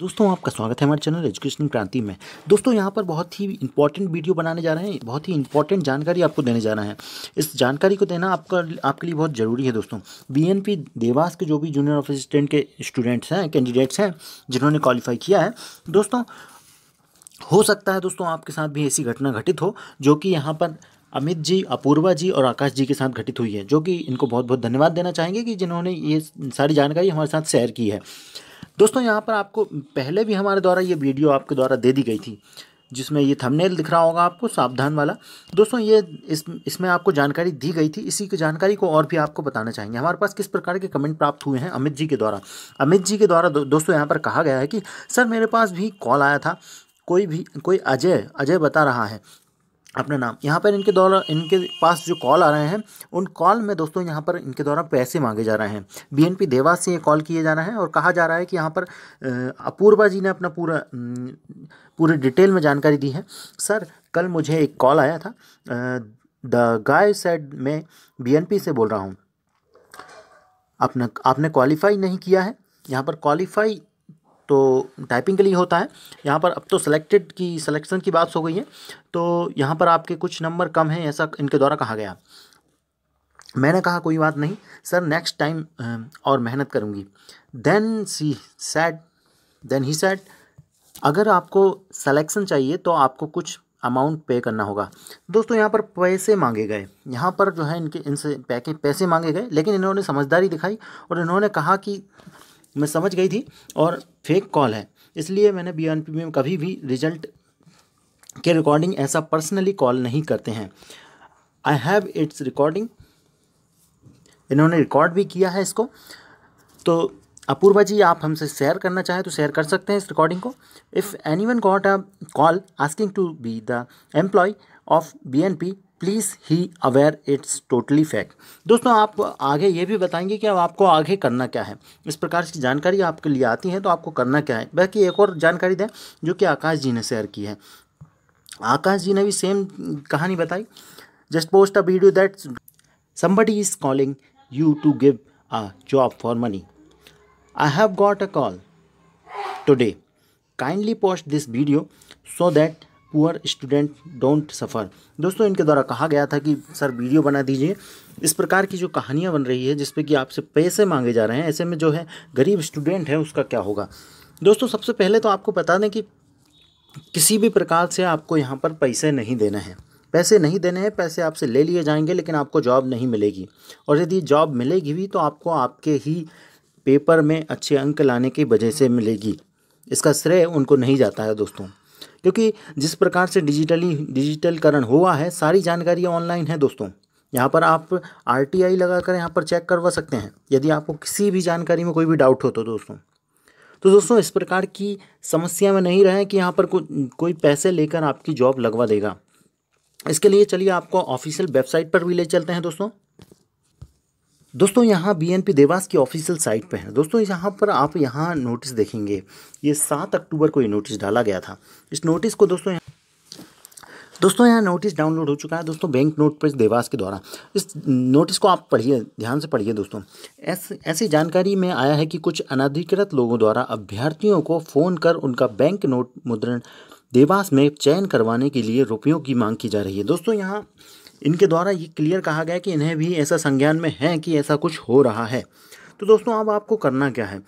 दोस्तों, आपका स्वागत है हमारे चैनल एजुकेशन क्रांति में। दोस्तों, यहाँ पर बहुत ही इंपॉर्टेंट वीडियो बनाने जा रहे हैं। बहुत ही इंपॉर्टेंट जानकारी आपको देने जा रहे हैं। इस जानकारी को देना आपका, आपके लिए बहुत ज़रूरी है दोस्तों। बीएनपी देवास के जो भी जूनियर असिस्टेंट के स्टूडेंट्स हैं कैंडिडेट्स हैं, जिन्होंने क्वालिफाई किया है, दोस्तों, हो सकता है दोस्तों, आपके साथ भी ऐसी घटना घटित हो, जो कि यहाँ पर अमित जी, अपूर्वा जी और आकाश जी के साथ घटित हुई है, जो कि इनको बहुत बहुत धन्यवाद देना चाहेंगे कि जिन्होंने ये सारी जानकारी हमारे साथ शेयर की है। दोस्तों यहाँ पर आपको पहले भी हमारे द्वारा ये वीडियो आपके द्वारा दे दी गई थी जिसमें ये थंबनेल दिख रहा होगा आपको सावधान वाला। दोस्तों ये इस इसमें आपको जानकारी दी गई थी इसी की जानकारी को और भी आपको बताना चाहेंगे। हमारे पास किस प्रकार के कमेंट प्राप्त हुए हैं अमित जी के द्वारा? अमित जी के द्वारा दो, दोस्तों यहाँ पर कहा गया है कि सर मेरे पास भी कॉल आया था कोई भी कोई अजय अजय बता रहा है अपना नाम। यहाँ पर इनके द्वारा, इनके पास जो कॉल आ रहे हैं, उन कॉल में दोस्तों यहाँ पर इनके द्वारा पैसे मांगे जा रहे हैं। बीएनपी देवास से ये कॉल किए जा रहे हैं और कहा जा रहा है कि यहाँ पर अपूर्वा जी ने अपना पूरा पूरे डिटेल में जानकारी दी है। सर, कल मुझे एक कॉल आया था। द गाय सेड में बी से बोल रहा हूँ। अपना, आपने क्वालिफाई नहीं किया है? यहाँ पर क्वालिफाई तो टाइपिंग के लिए होता है। यहाँ पर अब तो सिलेक्टेड की सिलेक्शन की बात हो गई है। तो यहाँ पर आपके कुछ नंबर कम हैं, ऐसा इनके द्वारा कहा गया। मैंने कहा कोई बात नहीं। सर नेक्स्ट टाइम और मेहनत करूँगी। Then she said then he said अगर आपको सिलेक्शन चाहिए तो आपको कुछ अमाउंट पे करना होगा। दोस्तों, यहाँ पर पैसे मांगे गए। यहाँ पर जो है इनके, इनसे पैके, पैसे मांगे गए। लेकिन इन्होंने समझदारी दिखाई और इन्होंने कहा कि मैं समझ गई थी और फेक कॉल है। इसलिए मैंने बी एन पी में कभी भी रिज़ल्ट के रिकॉर्डिंग ऐसा पर्सनली कॉल नहीं करते हैं। आई हैव इट्स रिकॉर्डिंग इन्होंने रिकॉर्ड भी किया है इसको। तो अपूर्वा जी, आप हमसे शेयर करना चाहें तो शेयर कर सकते हैं इस रिकॉर्डिंग को। If anyone got a call asking to be the employ of B N P please he aware it's totally fact दोस्तों, आप आगे ये भी बताएँगे कि अब आपको आगे करना क्या है। इस प्रकार की जानकारी आपके लिए आती है तो आपको करना क्या है। बाकी एक और जानकारी दें, जो कि आकाश जी ने शेयर की है। आकाश जी ने भी सेम कहानी बताई। Just post a video that somebody is calling you to give a job for money I have got a call today kindly post this video so that poor student don't suffer. दोस्तों, इनके द्वारा कहा गया था कि, sir, video बना दीजिए। इस प्रकार की जो कहानियाँ बन रही है, जिसपे कि आपसे पैसे मांगे जा रहे हैं, ऐसे में जो है, गरीब स्टूडेंट है, उसका क्या होगा? दोस्तों, सबसे पहले तो आपको बता दें कि किसी भी प्रकार से आपको यहाँ पर पैसे नहीं देने हैं। पैसे नहीं देने हैं, पैसे आपसे ले लिए जाएँगे, लेकिन आपको जॉब नहीं मिलेगी। और यदि जॉब मिलेगी भी तो आपको आपके ही पेपर में अच्छे अंक लाने की वजह से मिलेगी। इसका श्रेय उनको नहीं जाता है, दोस्तों। क्योंकि जिस प्रकार से डिजिटली डिजिटलकरण हुआ है सारी जानकारियाँ ऑनलाइन है दोस्तों। यहाँ पर आप आर टी आई लगा कर यहाँ पर चेक करवा सकते हैं यदि आपको किसी भी जानकारी में कोई भी डाउट हो तो दोस्तों। तो दोस्तों इस प्रकार की समस्या में नहीं रहे कि यहाँ पर को, कोई पैसे लेकर आपकी जॉब लगवा देगा। इसके लिए चलिए आपको ऑफिशियल वेबसाइट पर भी ले चलते हैं दोस्तों। दोस्तों, यहाँ बीएनपी देवास की ऑफिशियल साइट पे है। दोस्तों, यहाँ पर आप यहाँ नोटिस देखेंगे, ये सात अक्टूबर को ये नोटिस डाला गया था। इस नोटिस को दोस्तों यहाँ दोस्तों, यहाँ नोटिस डाउनलोड हो चुका है दोस्तों बैंक नोट पर देवास के द्वारा। इस नोटिस को आप पढ़िए, ध्यान से पढ़िए दोस्तों। ऐसे, ऐसी जानकारी में आया है कि कुछ अनधिकृत लोगों द्वारा अभ्यर्थियों को फ़ोन कर उनका बैंक नोट मुद्रण देवास में चयन करवाने के लिए रुपयों की मांग की जा रही है। दोस्तों, यहाँ इनके द्वारा ये क्लियर कहा गया कि इन्हें भी ऐसा संज्ञान में है कि ऐसा कुछ हो रहा है। तो दोस्तों, अब आपको करना क्या है?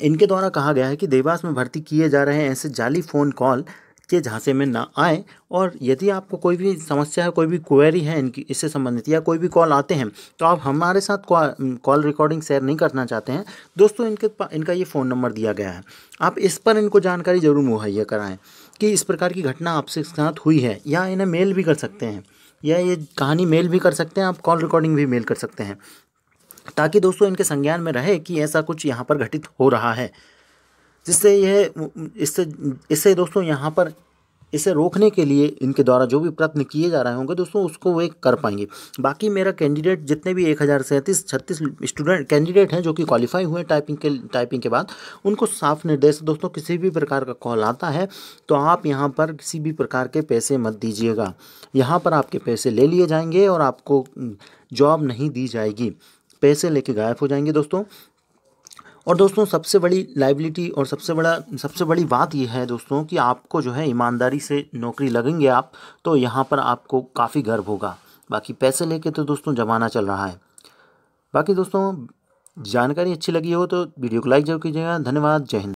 इनके द्वारा कहा गया है कि देवास में भर्ती किए जा रहे ऐसे जाली फ़ोन कॉल के झांसे में ना आए और यदि आपको कोई भी समस्या है, कोई भी क्वेरी है इनकी, इससे संबंधित, या कोई भी कॉल आते हैं तो आप हमारे साथ कॉल रिकॉर्डिंग शेयर नहीं करना चाहते हैं। दोस्तों, इनके इनका ये फ़ोन नंबर दिया गया है। आप इस पर इनको जानकारी ज़रूर मुहैया कराएँ कि इस प्रकार की घटना आपसे साथ हुई है या इन्हें मेल भी कर सकते हैं। या ये कहानी मेल भी कर सकते हैं, आप कॉल रिकॉर्डिंग भी मेल कर सकते हैं। ताकि दोस्तों इनके संज्ञान में रहे कि ऐसा कुछ यहाँ पर घटित हो रहा है। जिससे यह, इससे इससे दोस्तों यहाँ पर इसे रोकने के लिए इनके द्वारा जो भी प्रयत्न किए जा रहे होंगे, दोस्तों, उसको वे कर पाएँगे। बाकी मेरा कैंडिडेट जितने भी एक हज़ार सैंतीस, छत्तीस स्टूडेंट कैंडिडेट हैं जो कि क्वालिफाई हुए टाइपिंग के टाइपिंग के बाद, उनको साफ़ निर्देश दोस्तों, किसी भी प्रकार का कॉल आता है तो आप यहाँ पर किसी भी प्रकार के पैसे मत दीजिएगा। यहाँ पर आपके पैसे ले लिए जाएँगे और आपको जॉब नहीं दी जाएगी। पैसे लेके गायब हो जाएँगे, दोस्तों। और दोस्तों, सबसे बड़ी लाइबिलिटी और सबसे बड़ा, सबसे बड़ी बात यह है दोस्तों कि आपको जो है ईमानदारी से नौकरी लगेंगे आप तो यहाँ पर आपको काफ़ी गर्व होगा। बाकी पैसे लेके तो दोस्तों ज़माना चल रहा है। बाकी दोस्तों, जानकारी अच्छी लगी हो तो वीडियो को लाइक ज़रूर कीजिएगा। धन्यवाद, जय हिंद।